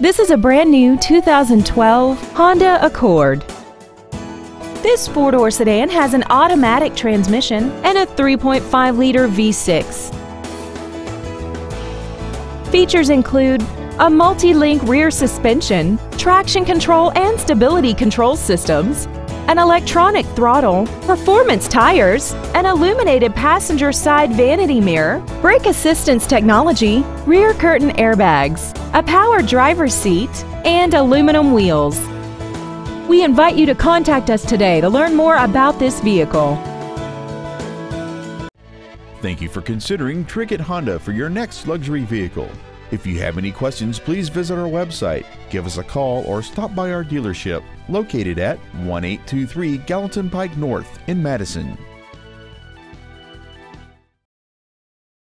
This is a brand new 2012 Honda Accord. This four-door sedan has an automatic transmission and a 3.5-liter V6. Features include a multi-link rear suspension, traction control and stability control systems, an electronic throttle, performance tires, an illuminated passenger side vanity mirror, brake assistance technology, rear curtain airbags, a power driver's seat, and aluminum wheels. We invite you to contact us today to learn more about this vehicle. Thank you for considering Trickett Honda for your next luxury vehicle. If you have any questions, please visit our website, give us a call, or stop by our dealership located at 1823 Gallatin Pike North in Madison.